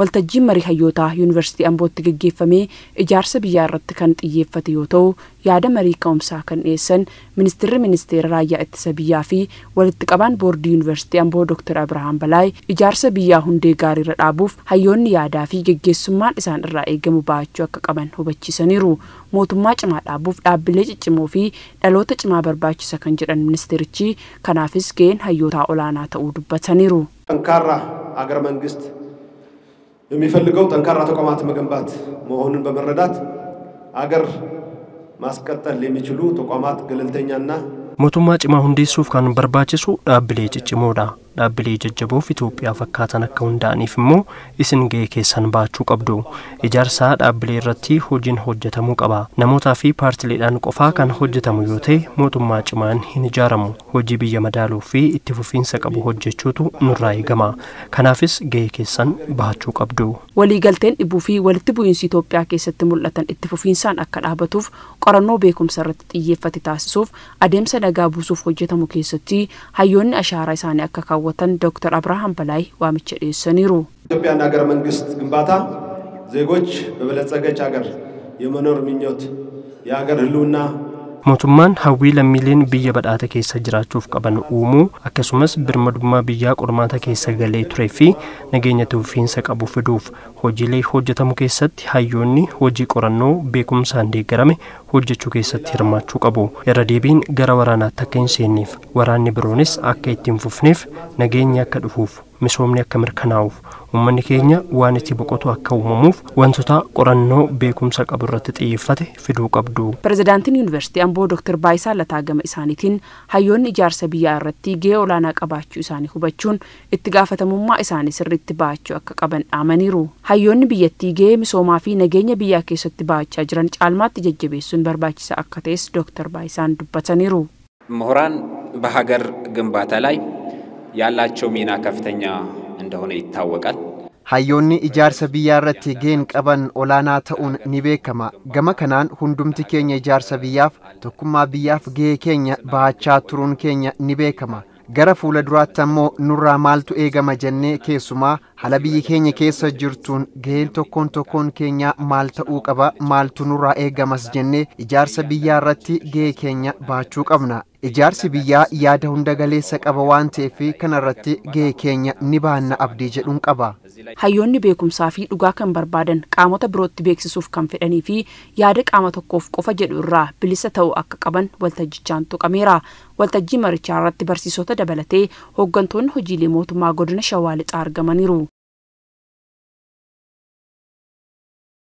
waltajjiin marii hayyootaa yuunivarsiitii ambootti geggeeffamee ijaarsa biyyaa irratti kan xiyyeeffate yoo ta'u yaada marii ka'umsaa kan dhiyeessan ministeerri ministeera raayyaa ittisa biyyaa fi walitti qabaan boordii yuunivarsiitii amboo dooktar abrahaam balaay ijaarsa biyyaa hundee gaariirra dhaabuuf hayyoonni yaadaa fi geggeessummaan isaan irraa eegamu ba'achuu akka qaban hubachiisaniiru mootummaa cimaa dhaabuuf dhaabbilee ciccimoo fi dhaloota cimaa barbaachisa kan jedhan ministeerichi kanaafis ga'een hayyootaa olaanaa ta'uu dubbataniiru. ጠንካራ አገረ መንግስት የሚፈልገው ጠንካራ ተቋማት መገንባት መሆኑን በመረዳት አገር ማስቀጠል የሚችሉ ተቋማት ገለልተኛና mootummaa cimaa hundeessuuf kan barbaachisu dhaabbilee ciccimoodha dhaabbilee jajjaboof Itoophiyaa fakkaatan akka hundaa'aniif immoo isin ga'ee keessan baachuu qabdu ijaarsaa dhaabbilee irratti hojiin hojjetamuu qaba namootaa fi paartileedhaan qofaa kan hojjetamu yoo ta'e mootummaa cimaan hin ijaaramu hojii biyya madaaluu fi itti fufiinsa qabu hojjechuutu nurraa eegama kanaafis ga'ee keessan bahachuu qabdu. waliigalteen dhibuu fi walitti bu'iinsi Itoophiyaa keessatti mul'atan itti fufiinsaan akka dhaabatuuf qorannoo beekumsa irratti xiyyeeffate taasisuuf adeemsa nagaa buusuuf hojjetamu keessatti hayyoonni ashaaraa isaanii akka kaawwatan ዶክተር አብርሃም በላይ ዋምቼ dhiyeessaniiru. ኢትዮጵያና ሀገረ መንግስት ግንባታ ዜጎች በበለጸገች ሀገር የመኖር ምኞት የሀገር ህልውና mootummaan hawwii lammiileen biyya badhaate keessa jiraachuuf qaban uumuu akkasumas birmadummaa biyyaa qormaata keessa galee turee fi nageenya tuufiinsa qabu fiduuf hojiilee hojjetamu keessatti hayyoonni hojii qorannoo beekumsaan deeggarame hojjechuu keessatti hirmaachuu qabu. Irra deebiin gara waraanaatti akka hin seenneef waraanni biroonis akka ittiin fufneef nageenyi akka dhufuuf misoomni akka mirkanaa'uuf uummanni keenya waan itti boqotu akka uumamuuf wantoota qorannoo beekumsa qabu irratti xiyyeeffate fiduu qabdu. Pirezidaantiin Yuunivarsiitii Amboo Dr. Baayisaa Lataa gama isaaniitiin hayyoonni ijaarsa biyyaa irratti gahee olaanaa qabaachuu isaanii hubachuun itti gaafatamummaa isaanii sirriitti ba'achuu akka qaban dhaamaniiru. Hayyoonni biyyattii gahee misoomaa fi nageenya biyyaa keessatti ba'achaa jiran caalmaatti jajjabeessuun barbaachisaa akka ta'es Dr. Baayisaan dubbataniiru. ምሁራን በሀገር ግንባታ ላይ ያላቸው ሚና ከፍተኛ እንደሆነ ይታወቃል። hayyoonni ijaarsa biyyaa irratti gaheen qaban olaanaa ta'uun ni beekama gama kanaan hundumti keenya ijaarsa biyyaaf tokkummaa biyyaaf gahee keenya bahachaa turuun keenya ni beekama gara fuula duraatti ammoo nurraa maaltu eegama jennee keessumaa haala biyyi keenya keessa jirtuun gaheen tokkoon tokkoon keenyaa maal ta'uu qaba maaltu nurraa eegamas jennee ijaarsa biyyaa irratti gahee keenya bahachuu qabna ijaarsi biyyaa yaada hunda galeessa qaba waan ta'eef kanarratti gahee keenya ni bahanna abdii jedhuun qaba. Hayyoonni beekumsaa fi dhugaa kan barbaadan qaamota birootti beeksisuuf kan fedhanii fi yaada qaama tokkoof qofa jedhu irraa bilisa ta'uu akka qaban waltajjichaan tuqameera. Waltajjii marichaa irratti barsiisota dabalatee hooggantoonni hojiilee mootummaa godina Shawaa Lixaa argamaniiru.